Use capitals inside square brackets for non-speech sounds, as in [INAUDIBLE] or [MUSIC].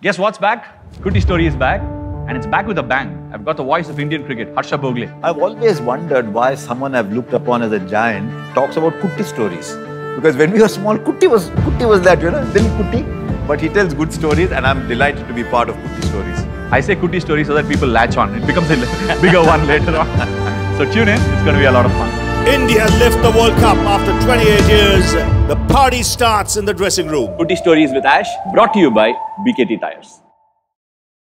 Guess what's back? Kutti Story is back. And it's back with a bang. I've got the voice of Indian cricket, Harsha Bhogle. I've always wondered why someone I've looked upon as a giant talks about Kutti stories. Because when we were small, Kutti was Kutti was that, you know, little Kutti. But he tells good stories, and I'm delighted to be part of Kutti stories. I say Kutti stories so that people latch on. It becomes a [LAUGHS] bigger one later on. [LAUGHS] so tune in, it's going to be a lot of fun. India lift the World Cup after 28 years. The party starts in the dressing room. Kutti Stories with Ash, brought to you by BKT Tires.